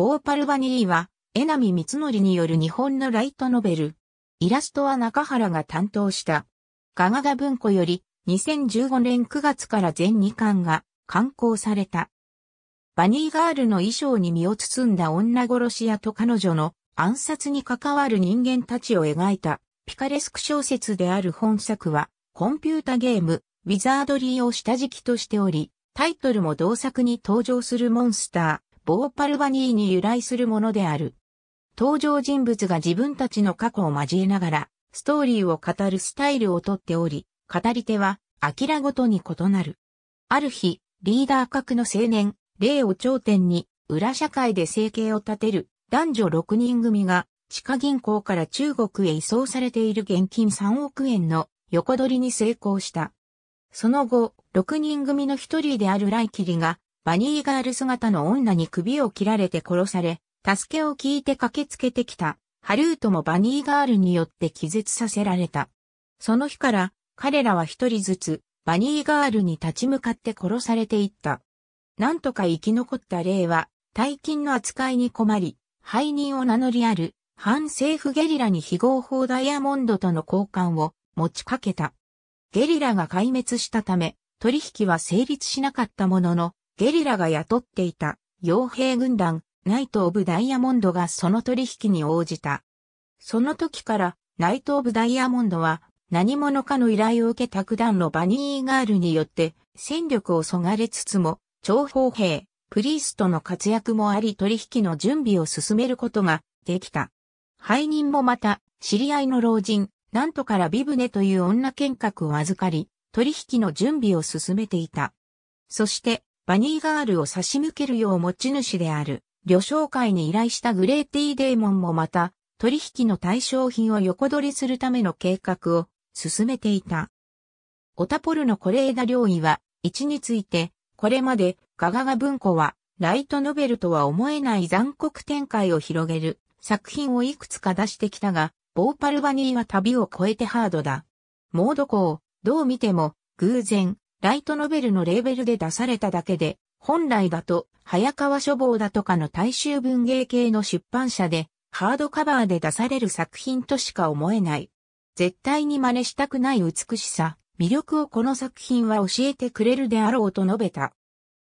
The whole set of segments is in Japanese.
ボーパルバニーは、江波光則による日本のライトノベル。イラストは中原が担当した。ガガガ文庫より2015年9月から全2巻が刊行された。バニーガールの衣装に身を包んだ女殺し屋と彼女の暗殺に関わる人間たちを描いたピカレスク小説である本作はコンピュータゲームウィザードリーを下敷きとしており、タイトルも同作に登場するモンスター、ボーパルバニーに由来するものである。登場人物が自分たちの過去を交えながら、ストーリーを語るスタイルをとっており、語り手は、明らごとに異なる。ある日、リーダー格の青年、霊を頂点に、裏社会で生計を立てる男女6人組が、地下銀行から中国へ移送されている現金3億円の横取りに成功した。その後、6人組の一人であるライキリが、バニーガール姿の女に首を切られて殺され、助けを聞いて駆けつけてきた、ハルートもバニーガールによって気絶させられた。その日から、彼らは一人ずつ、バニーガールに立ち向かって殺されていった。なんとか生き残った霊は、大金の扱いに困り、背任を名乗りある、反政府ゲリラに非合法ダイヤモンドとの交換を持ちかけた。ゲリラが壊滅したため、取引は成立しなかったものの、ゲリラが雇っていた、傭兵軍団、ナイト・オブ・ダイヤモンドがその取引に応じた。その時から、ナイト・オブ・ダイヤモンドは、何者かの依頼を受けた九段のバニーガールによって、戦力をそがれつつも、長方兵、プリーストの活躍もあり取引の準備を進めることができた。背任もまた、知り合いの老人、なんとからビブネという女見学を預かり、取引の準備を進めていた。そして、バニーガールを差し向けるよう持ち主である、旅商会に依頼したグレーティーデーモンもまた、取引の対象品を横取りするための計画を進めていた。オタポルの是枝領位は、位置について、これまでガガガ文庫はライトノベルとは思えない残酷展開を広げる作品をいくつか出してきたが、ボーパルバニーは旅を超えてハードだ。モード校をどう見ても偶然ライトノベルのレーベルで出されただけで、本来だと早川書房だとかの大衆文芸系の出版社でハードカバーで出される作品としか思えない。絶対に真似したくない美しさ、魅力をこの作品は教えてくれるであろうと述べた。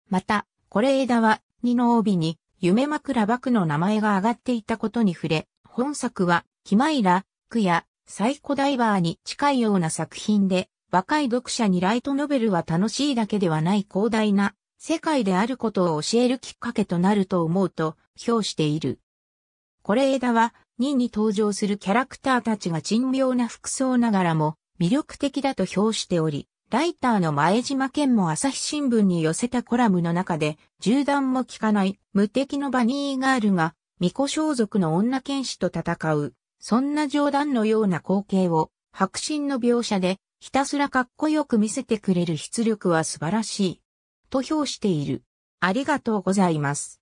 また、これ枝は、二の帯に、夢枕幕の名前が挙がっていたことに触れ、本作は、キマイラ、クや、サイコダイバーに近いような作品で、若い読者にライトノベルは楽しいだけではない広大な世界であることを教えるきっかけとなると思うと評している。これ枝は2に登場するキャラクターたちが珍妙な服装ながらも魅力的だと評しており、ライターの前島健も朝日新聞に寄せたコラムの中で、銃弾も効かない無敵のバニーガールが、巫女装束の女剣士と戦う、そんな冗談のような光景を、白真の描写で、ひたすらかっこよく見せてくれる出力は素晴らしい。と評している。ありがとうございます。